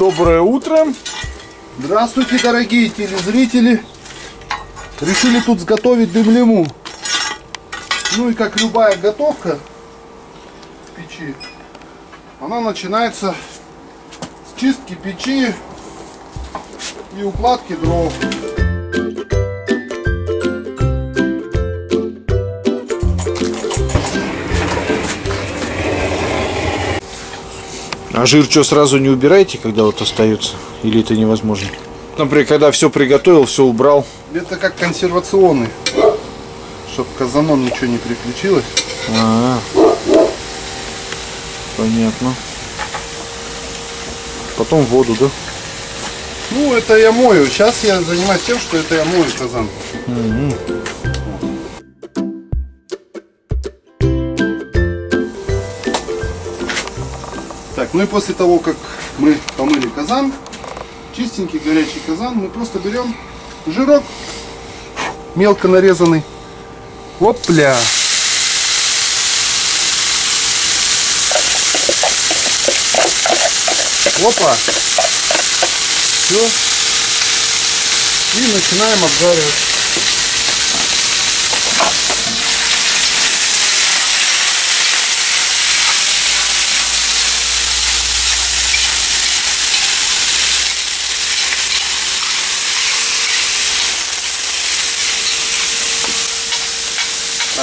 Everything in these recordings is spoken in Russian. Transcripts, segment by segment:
доброе утро. Здравствуйте, дорогие телезрители. Решили тут сготовить дымлему. Ну и как любая готовка в печи, она начинается с чистки печи и укладки дров. А жир что, сразу не убираете, когда вот остается? Или это невозможно? Например, когда все приготовил, все убрал. Это как консервационный, чтобы казаном ничего не приключилось. А, -а, -а. понятно. Потом воду, да? Ну, это я мою. Сейчас я занимаюсь тем, что это я мою казан. Угу. Так, ну и после того, как мы помыли казан, чистенький горячий казан, мы просто берем жирок мелко нарезанный. Опля! Опа! Все. И начинаем обжаривать.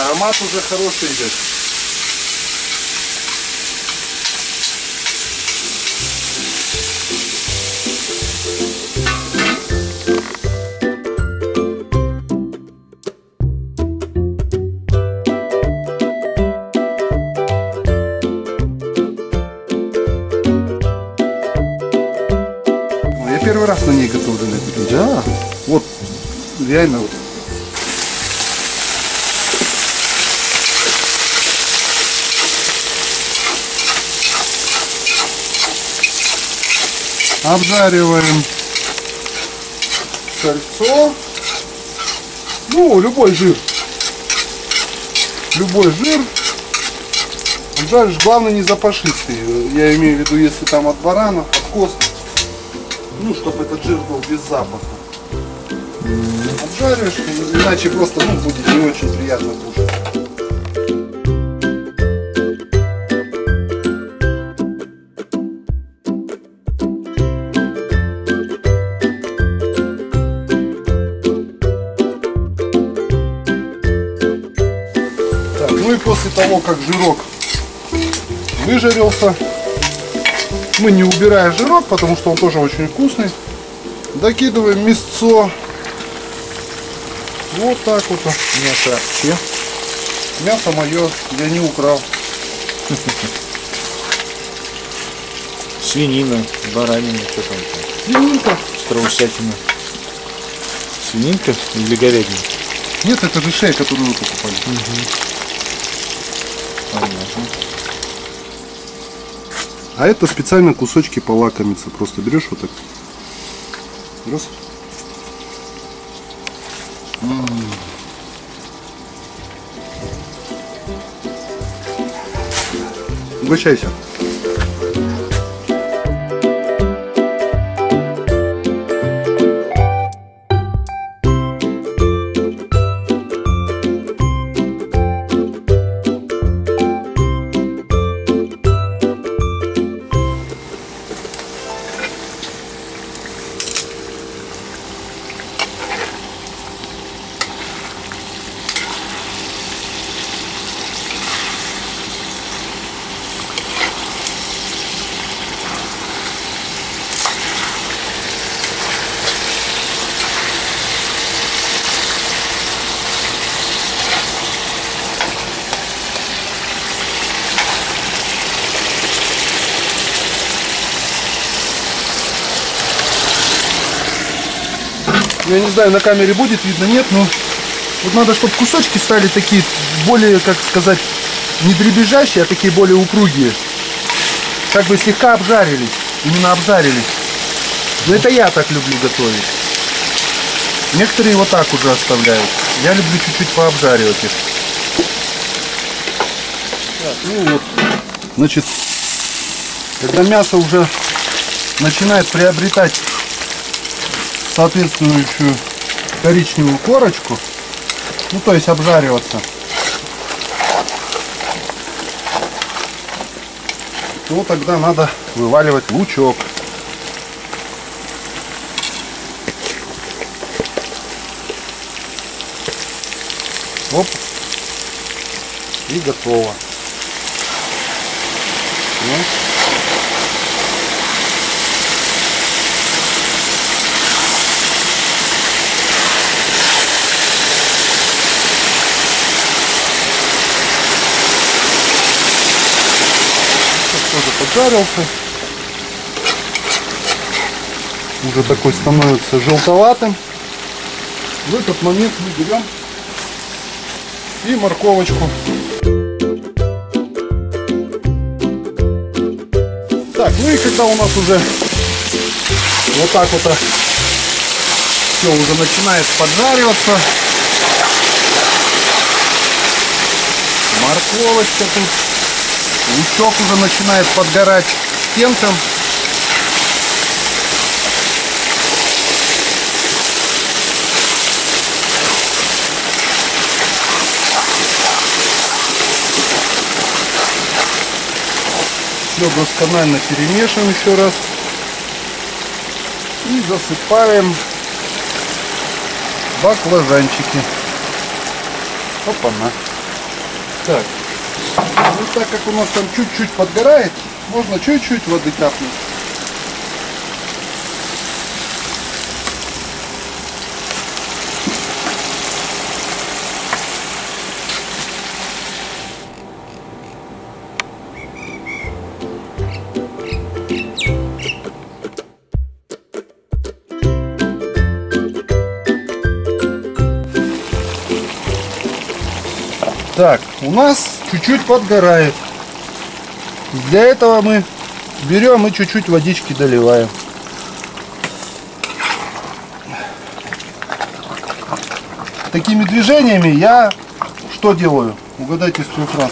Аромат уже хороший идет. Я первый раз на ней готовлю на. Да. Вот, реально вот. Обжариваем кольцо. Ну, любой жир. Любой жир. Обжаришь, главное не запашистый. Я имею в виду, если там от барана, от коз. Ну, чтобы этот жир был без запаха. Обжариваешь, иначе просто ну, будет не очень приятно кушать. Того, как жирок выжарился, мы не убираем жирок, потому что он тоже очень вкусный. Докидываем мясцо. Вот так вот. Мясо? Мясо мое, я не украл. Свинина, баранина, что там? Свининка. Страусятина. Свининка или говядина? Нет, это же шея, которую вы покупали. Понятно. А это специально кусочки полакомиться. Просто берешь вот так. Раз. М. Угощайся. Я не знаю, на камере будет видно, нет, но вот надо, чтобы кусочки стали такие более, как сказать, не дребезжащие, а такие более упругие. Как бы слегка обжарились, именно обжарились. Но это я так люблю готовить. Некоторые вот так уже оставляют. Я люблю чуть-чуть пообжаривать их. Так, ну вот, значит, когда мясо уже начинает приобретать соответствующую коричневую корочку, ну то есть обжариваться, то тогда надо вываливать лучок. Оп. И готово. Ну. Тоже поджарился. Уже такой становится желтоватым. В этот момент мы берем и морковочку. Так, ну и когда у нас уже вот так вот все уже начинает поджариваться, морковочка тут Лучок уже начинает подгорать стенкам. Все досконально перемешиваем еще раз. И засыпаем баклажанчики. Опа-на. Так, ну так как у нас там чуть-чуть подгорает, можно чуть-чуть воды капнуть. Так, у нас чуть-чуть подгорает. Для этого мы берем и чуть-чуть водички доливаем. Такими движениями я что делаю? Угадайте с трех раз.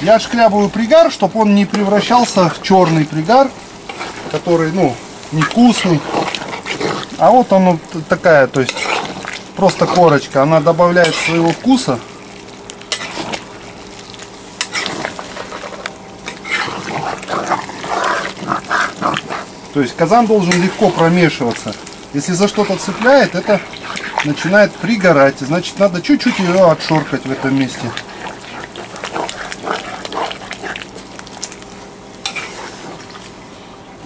Я шкрябаю пригар, чтобы он не превращался в черный пригар, который, ну, невкусный. А вот он такая, то есть просто корочка. Она добавляет своего вкуса То есть казан должен легко промешиваться. Если за что-то цепляет, это начинает пригорать. Значит, надо чуть-чуть ее отшоркать в этом месте.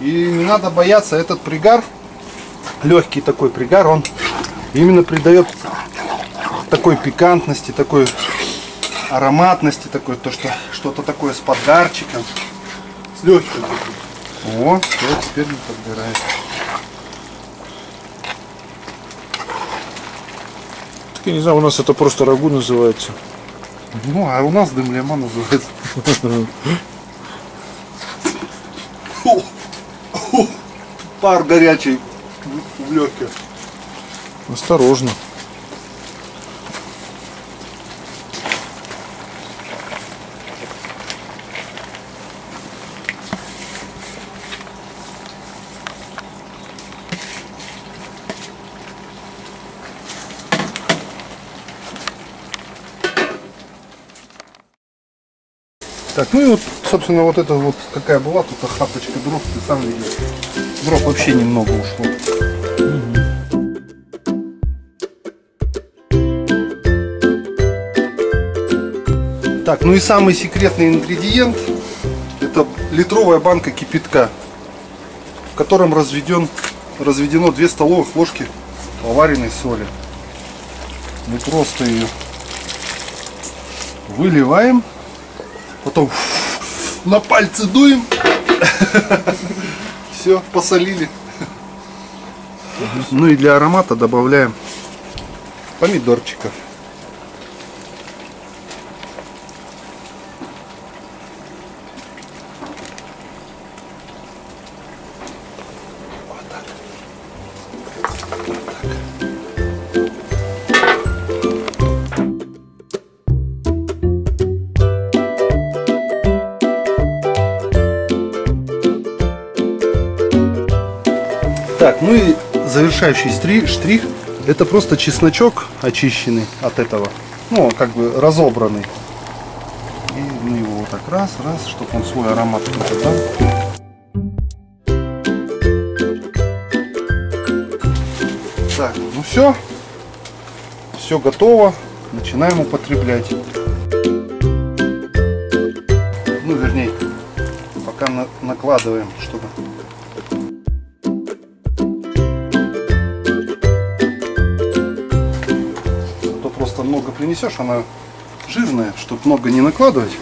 И не надо бояться, этот пригар, легкий такой пригар, он именно придает такой пикантности, такой ароматности, такой, то что что-то такое с подгарчиком, с легким. О, все, теперь не подбирает. Так я не знаю, у нас это просто рагу называется. Ну, а у нас дым лема называется. Пар горячий в легких. Осторожно. Так, ну и вот, собственно, вот это вот какая была тут охапочка дров, ты сам видишь. Дров вообще немного ушло. Так, ну и самый секретный ингредиент это литровая банка кипятка, в котором разведен, разведено 2 столовых ложки поваренной соли. Мы просто ее выливаем потом на пальцы дуем. Все, посолили. Ну и для аромата добавляем помидорчиков. Так, ну и завершающий стри- штрих. Это просто чесночок очищенный от этого. Ну, как бы разобранный. И мы его вот так раз, раз, чтобы он свой аромат дал. Так, ну все. Все готово. Начинаем употреблять. Ну, вернее, пока на- накладываем, чтобы много принесешь, она жирная, чтобы много не накладывать.